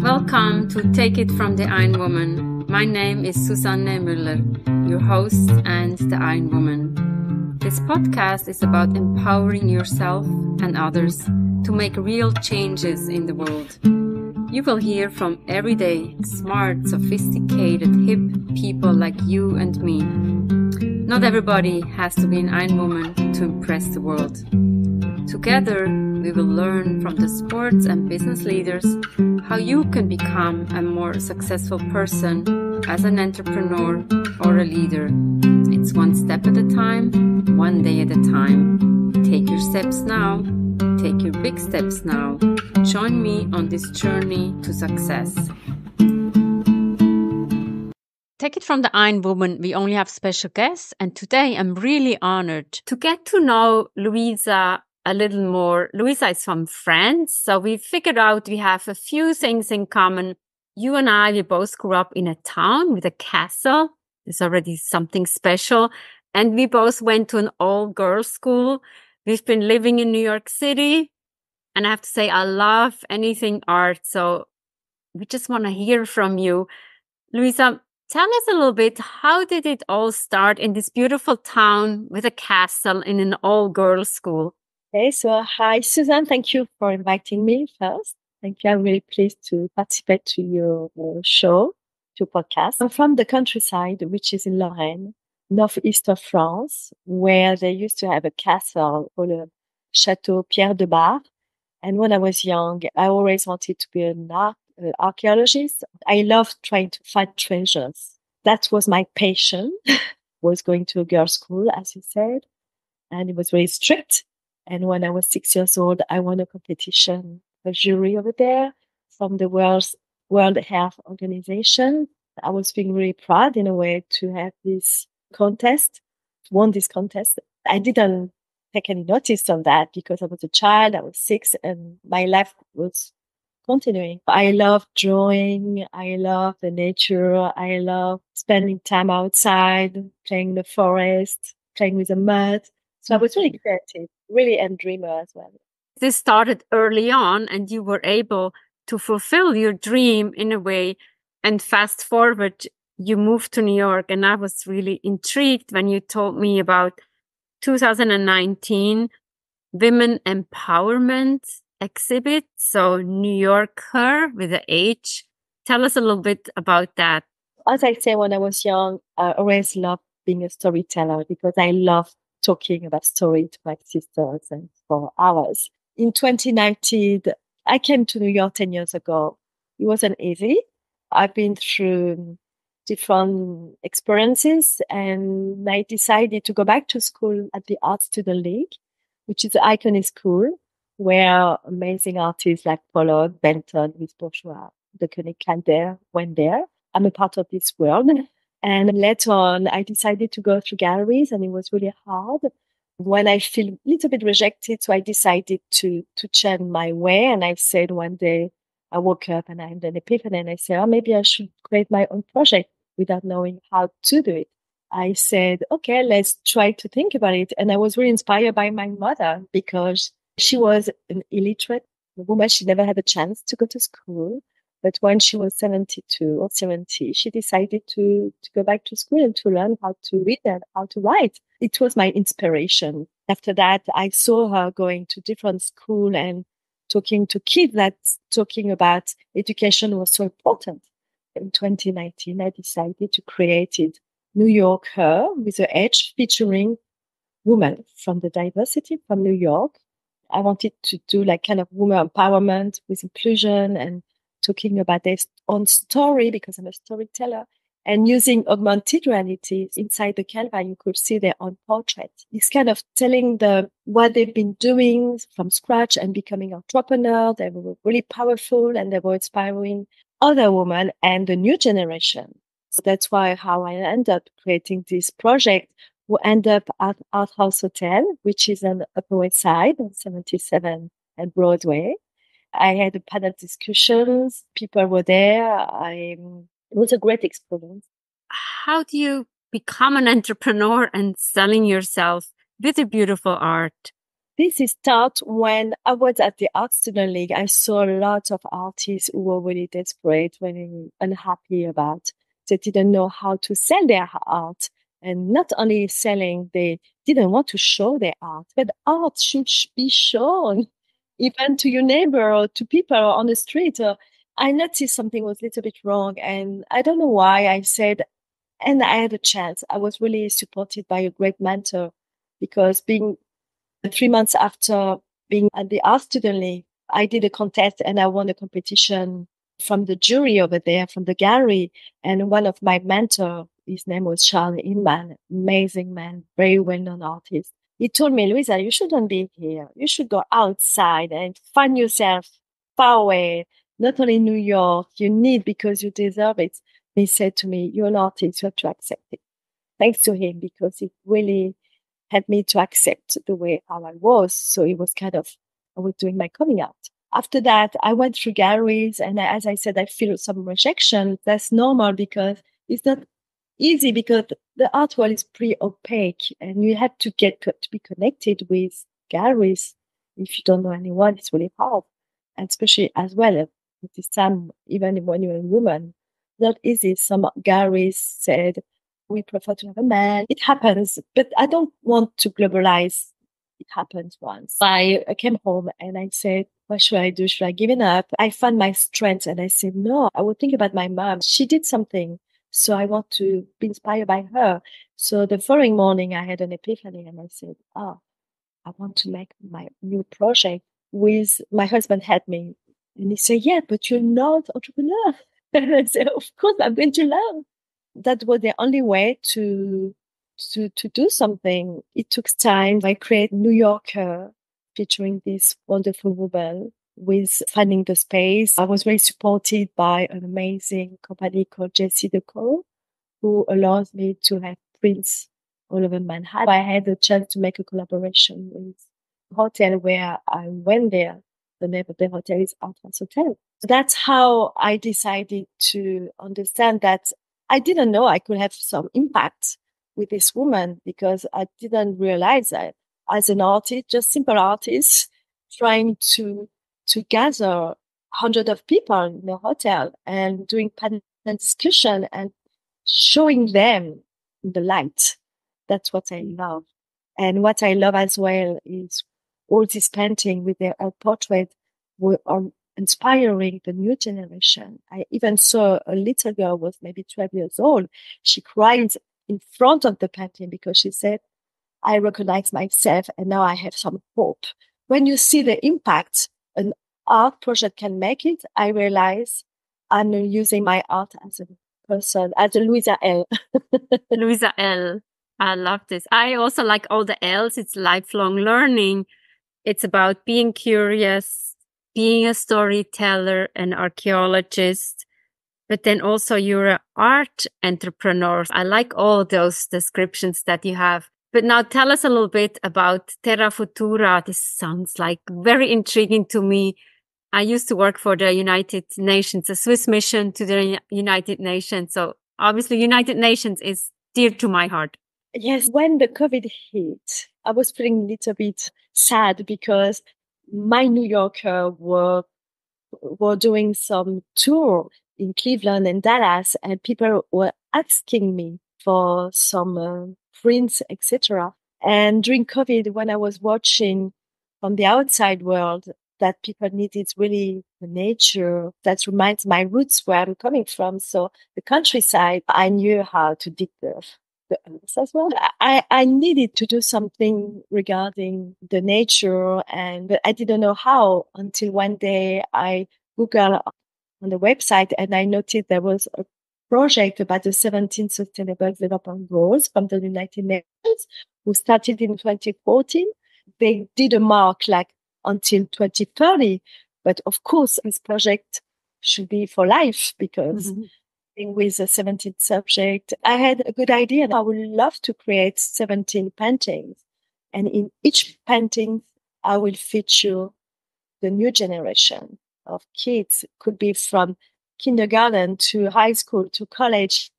Welcome to Take It from the Iron Woman. My name is Susanne Müller, your host and the Iron Woman. This podcast is about empowering yourself and others to make real changes in the world. You will hear from everyday, smart, sophisticated, hip people like you and me. Not everybody has to be an Iron Woman to impress the world. Together, we will learn from the sports and business leaders how you can become a more successful person as an entrepreneur or a leader. It's one step at a time, one day at a time. Take your steps now. Take your big steps now. Join me on this journey to success. Take it from the Iron Woman. We only have special guests, and today I'm really honored to get to know Louisa a little more. Louisa is from France, so we figured out we have a few things in common. You and I, we both grew up in a town with a castle. There's already something special. And we both went to an all girls school. We've been living in New York City. And I have to say, I love anything art. So we just want to hear from you. Louisa, tell us a little bit how did it all start in this beautiful town with a castle in an all girls school? Okay, so hi, Susan. Thank you for inviting me first. Thank you. I'm really pleased to participate to your uh, show, to podcast. I'm from the countryside, which is in Lorraine, northeast of France, where they used to have a castle called Chateau Pierre de Bar. And when I was young, I always wanted to be an uh, archaeologist. I loved trying to find treasures. That was my passion, was going to a girls' school, as you said. And it was very strict and when I was six years old, I won a competition, a jury over there from the World's World Health Organization. I was feeling really proud in a way to have this contest, won this contest. I didn't take any notice on that because I was a child, I was six, and my life was continuing. I love drawing. I love the nature. I love spending time outside, playing in the forest, playing with the mud. So I was really mm-hmm. creative really and dreamer as well. This started early on, and you were able to fulfill your dream in a way. And fast forward, you moved to New York, and I was really intrigued when you told me about 2019 Women Empowerment exhibit. So, New York Her with the H. Tell us a little bit about that. As I say, when I was young, I always loved being a storyteller because I loved talking about story to my sisters and for hours. In 2019, I came to New York 10 years ago. It wasn't easy. I've been through different experiences and I decided to go back to school at the Art Student League, which is an iconic school where amazing artists like Pollock, Benton, Louise Bourgeois, the Koenig Calder went there. I'm a part of this world. And later on, I decided to go through galleries and it was really hard when I feel a little bit rejected. So I decided to, to change my way. And I said one day, I woke up and I had an epiphany and I said, oh, maybe I should create my own project without knowing how to do it. I said, okay, let's try to think about it. And I was really inspired by my mother because she was an illiterate woman. She never had a chance to go to school. But when she was 72 or 70, she decided to, to go back to school and to learn how to read and how to write. It was my inspiration. After that, I saw her going to different school and talking to kids that talking about education was so important. In 2019, I decided to create it New York Her with a H featuring women from the diversity from New York. I wanted to do like kind of woman empowerment with inclusion and talking about their own story because I'm a storyteller and using augmented reality inside the Canva, you could see their own portrait. It's kind of telling the what they've been doing from scratch and becoming entrepreneur. They were really powerful and they were inspiring other women and the new generation. So that's why how I ended up creating this project. We end up at Art House Hotel, which is on the Upper West Side on 77 and Broadway. I had a panel discussions. People were there. I, it was a great experience. How do you become an entrepreneur and selling yourself with a beautiful art? this is start when I was at the Art Student League. I saw a lot of artists who were really desperate, really unhappy about. They didn't know how to sell their art. And not only selling, they didn't want to show their art, but art should be shown even to your neighbor or to people on the street. Or I noticed something was a little bit wrong. And I don't know why I said, and I had a chance. I was really supported by a great mentor because being uh, three months after being at the art student league, I did a contest and I won a competition from the jury over there, from the gallery. And one of my mentor, his name was Charles Inman, amazing man, very well-known artist. He told me, Louisa, you shouldn't be here. You should go outside and find yourself far away, not only in New York, you need because you deserve it. He said to me, you're an artist, you have to accept it. Thanks to him because it really helped me to accept the way how I was. So it was kind of, I was doing my coming out. After that, I went through galleries and as I said, I feel some rejection. That's normal because it's not easy because the art world is pretty opaque and you have to get to be connected with galleries. If you don't know anyone, it's really hard. And especially as well at this time, even when you're a woman, not easy. Some galleries said, we prefer to have a man. It happens, but I don't want to globalize. It happens once. I uh, came home and I said, what should I do? Should I give it up? I found my strength and I said, no, I would think about my mom. She did something. So I want to be inspired by her. So the following morning I had an epiphany and I said, oh, I want to make my new project with my husband had me. And he said, yeah, but you're not entrepreneur. and I said, of course I'm going to learn that was the only way to to to do something. It took time. I created New York Her featuring this wonderful woman with finding the space. I was very supported by an amazing company called JCDecaux, who allows me to have prints all over Manhattan. I had the chance to make a collaboration with a hotel where I went there. The name of the hotel is Arthouse Hotel. So that's how I decided to understand that I didn't know I could have some impact with this woman because I didn't realize that as an artist, just simple artist, trying to to gather hundreds of people in the hotel and doing panel discussion and showing them the light. That's what I love. And what I love as well is all this painting with their portrait were inspiring the new generation. I even saw a little girl was maybe 12 years old. She cried in front of the painting because she said, I recognize myself and now I have some hope. When you see the impact art project can make it, I realize I'm using my art as a person, as a Louisa L. Louisa L. I love this. I also like all the L's. It's lifelong learning. It's about being curious, being a storyteller, an archaeologist, but then also you're an art entrepreneur. I like all those descriptions that you have. But now tell us a little bit about Terra Futura. This sounds like very intriguing to me. I used to work for the United Nations, a Swiss mission to the United Nations. So obviously United Nations is dear to my heart. Yes, when the COVID hit, I was feeling a little bit sad because my New York Her were were doing some tour in Cleveland and Dallas, and people were asking me for some uh, prints, etc. And during COVID, when I was watching from the outside world that people needed really the nature that reminds my roots where I'm coming from. So the countryside, I knew how to dig the earth as well. I, I needed to do something regarding the nature and but I didn't know how until one day I Googled on the website and I noticed there was a project about the 17 sustainable development goals from the United Nations who started in 2014. They did a mark like until 2030. But of course, this project should be for life because mm-hmm with a 17th subject. I had a good idea. I would love to create 17 paintings. And in each painting, I will feature the new generation of kids. Could be from kindergarten to high school to college,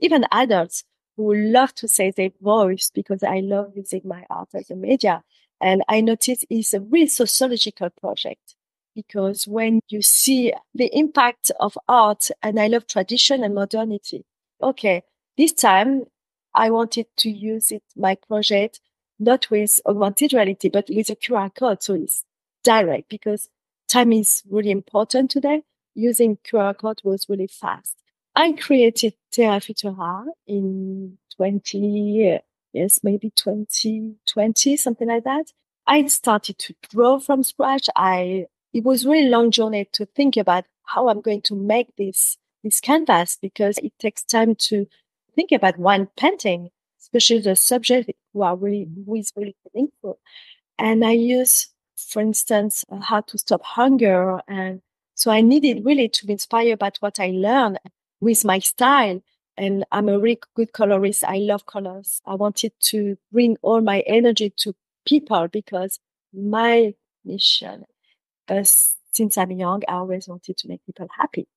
even adults who love to say their voice because I love using my art as a media. And I noticed it's a real sociological project because when you see the impact of art, and I love tradition and modernity. Okay, this time I wanted to use it, my project, not with augmented reality, but with a QR code. So it's direct because time is really important today. Using QR code was really fast. I created Terra Futura in 20, yes, maybe 2020, something like that. I started to draw from scratch. I, it was really long journey to think about how I'm going to make this, this canvas because it takes time to think about one painting, especially the subject who are really, who is really meaningful. And I use, for instance, uh, how to stop hunger. And so I needed really to be inspired by what I learned with my style. And I'm a really good colorist. I love colors. I wanted to bring all my energy to people because my mission, uh, since I'm young, I always wanted to make people happy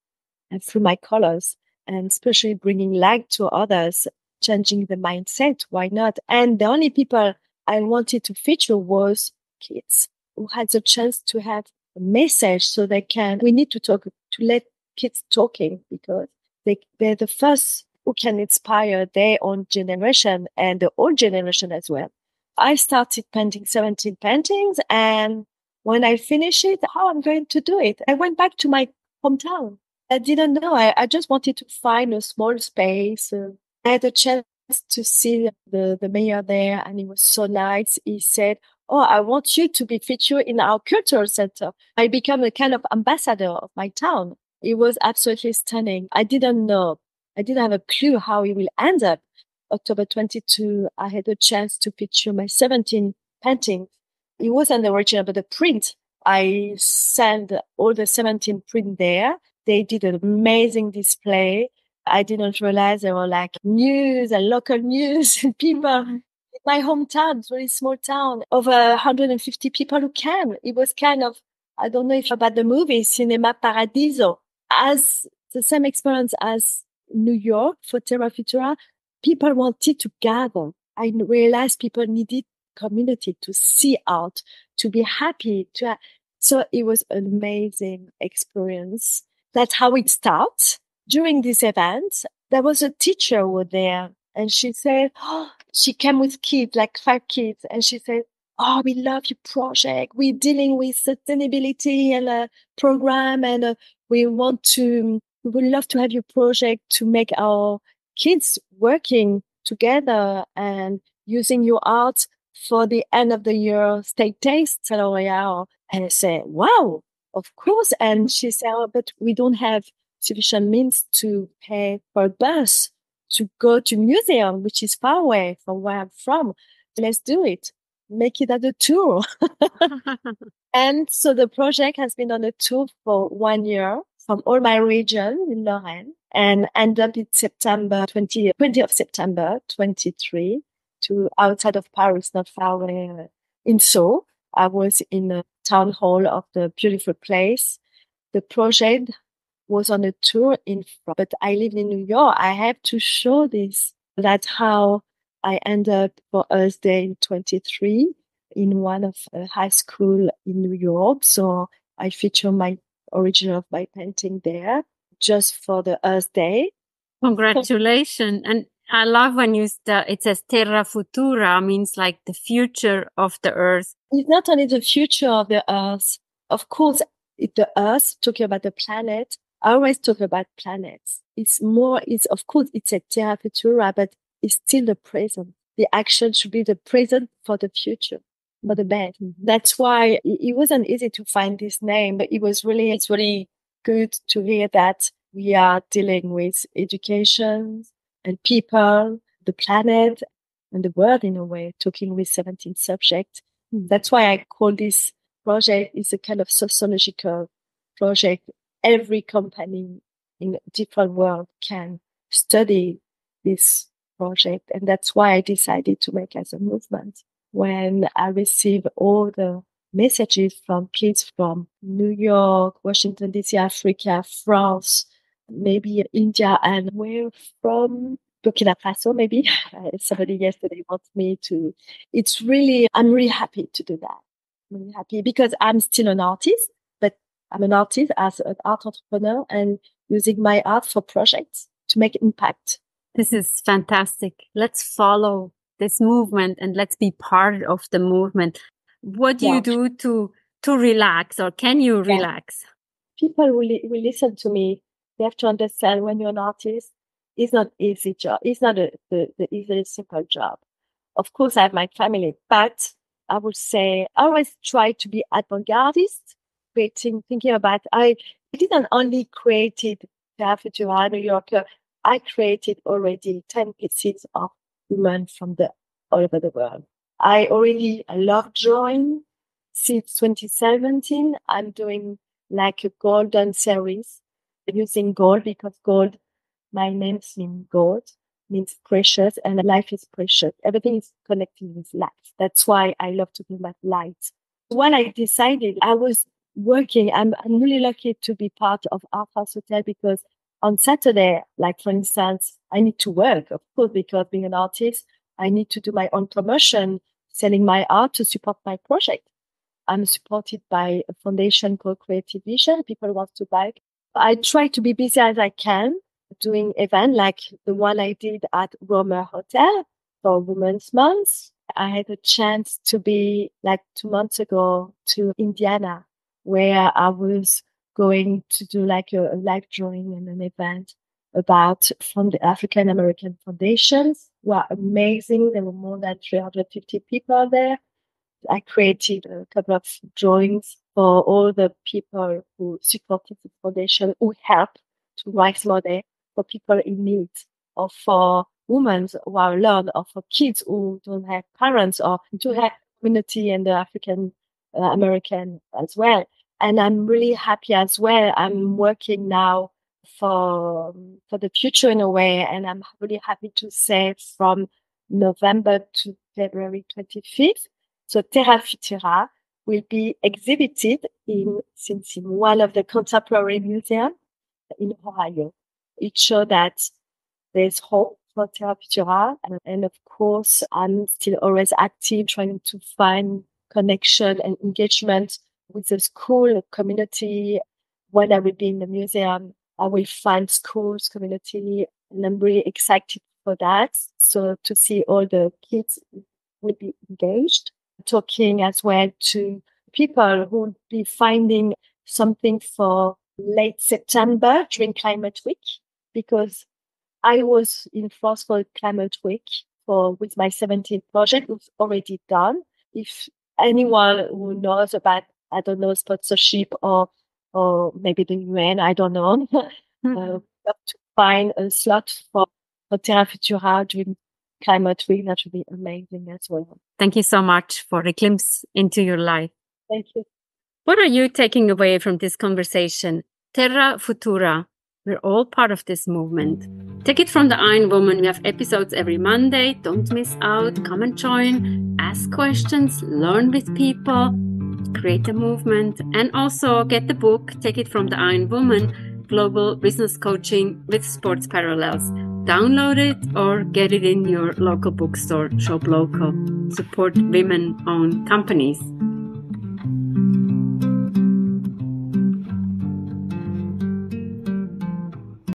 and through my colors and especially bringing light to others, changing the mindset. Why not? And the only people I wanted to feature was kids who had the chance to have a message so they can, we need to talk, to let kids talking because they, they're the first who can inspire their own generation and the old generation as well. I started painting 17 paintings and when I finish it, how I'm going to do it? I went back to my hometown. I didn't know. I, I just wanted to find a small space. Uh, I had a chance to see the, the mayor there and it was so nice. He said, Oh, I want you to be featured in our cultural center. I become a kind of ambassador of my town. It was absolutely stunning. I didn't know. I didn't have a clue how it will end up. October 22, I had a chance to feature my 17 paintings. It wasn't the original, but the print. I sent all the 17 print there. They did an amazing display. I didn't realize there were like news and local news and people mm-hmm. in my hometown, it's a very small town, over 150 people who came. It was kind of, I don't know if about the movie Cinema Paradiso as the same experience as New York for Terra Futura, people wanted to gather. I realized people needed community to see art, to be happy. To so it was an amazing experience. That's how it starts. During this event, there was a teacher over there and she said, oh, she came with kids, like five kids. And she said, Oh, we love your project. We're dealing with sustainability and a program and uh, we want to, we would love to have your project to make our kids working together and using your art for the end of the year state taste at L'Oreal. And I said, wow, of course. And she said, oh, but we don't have sufficient means to pay for a bus to go to museum, which is far away from where I'm from. Let's do it. Make it as a tour. and so the project has been on a tour for one year from all my region in Lorraine and end up in September 20, 20 of September 23 to outside of Paris, not far away uh, in Sceaux. I was in the town hall of the beautiful place. The project was on a tour in, France, but I live in New York. I have to show this. That's how I end up for Earth Day in 23 in one of a high school in New York. So I feature my origin of my painting there just for the Earth Day. Congratulations. and I love when you start, it says Terra Futura means like the future of the Earth. It's not only the future of the Earth. Of course, it, the Earth, talking about the planet, I always talk about planets. It's more, it's, of course, it's a Terra Futura, but it's still the present. The action should be the present for the future but the band. That's why it wasn't easy to find this name, but it was really, it's really good to hear that we are dealing with education and people, the planet and the world in a way, talking with 17 subjects. Hmm. That's why I call this project is a kind of sociological project. Every company in a different world can study this project. And that's why I decided to make as a movement when I receive all the messages from kids from New York, Washington DC, Africa, France, maybe India, and where from Burkina Faso, maybe. Somebody yesterday wants me to. It's really, I'm really happy to do that. I'm really happy because I'm still an artist, but I'm an artist as an art entrepreneur and using my art for projects to make impact. This is fantastic. Let's follow this movement and let's be part of the movement. What do yeah. you do to to relax or can you relax? People will, will listen to me. They have to understand when you're an artist, it's not easy job. It's not a, the, the easy, simple job. Of course, I have my family, but I would say I always try to be avant-gardist, creating, thinking about, I didn't only created Futura, New York Her. I created already 10 pieces of women from the all over the world. I already love drawing since 2017. I'm doing like a golden series using gold because gold, my name means gold, means precious and life is precious. Everything is connected with life. That's why I love to about light. When I decided I was working, I'm, I'm really lucky to be part of Art House Hotel because on Saturday, like for instance, I need to work, of course, because being an artist, I need to do my own promotion, selling my art to support my project. I'm supported by a foundation called Creative Vision. People want to buy. I try to be busy as I can doing event like the one I did at Romer Hotel for Women's Month. I had a chance to be like two months ago to Indiana where I was going to do like a, a live drawing and an event about from the African American foundations were amazing. There were more than 350 people there. I created a couple of drawings for all the people who supported the foundation, who helped to raise money for people in need or for women who are alone or for kids who don't have parents or to have community and the African uh, American as well and I'm really happy as well. I'm working now for for the future in a way, and I'm really happy to say from November to February 25th. So Terra Futura will be exhibited in since in one of the contemporary museum in Ohio. It shows that there's hope for Terra Futura, and, and of course, I'm still always active trying to find connection and engagement with the school community. When I will be in the museum, I will find schools community, and I'm really excited for that. So to see all the kids will be engaged, talking as well to people who will be finding something for late September during Climate Week, because I was in France for Climate Week for with my 17th project, was already done. If anyone who knows about I don't know, sponsorship or or maybe the UN, I don't know. mm-hmm. uh, to find a slot for, for Terra Futura during Climate Week, that would be amazing as well. Thank you so much for a glimpse into your life. Thank you. What are you taking away from this conversation? Terra Futura. We're all part of this movement. Take it from the Iron Woman. We have episodes every Monday. Don't miss out. Come and join. Ask questions. Learn with people create a movement, and also get the book, Take It From the Iron Woman Global Business Coaching with Sports Parallels. Download it or get it in your local bookstore, shop local. Support women owned companies.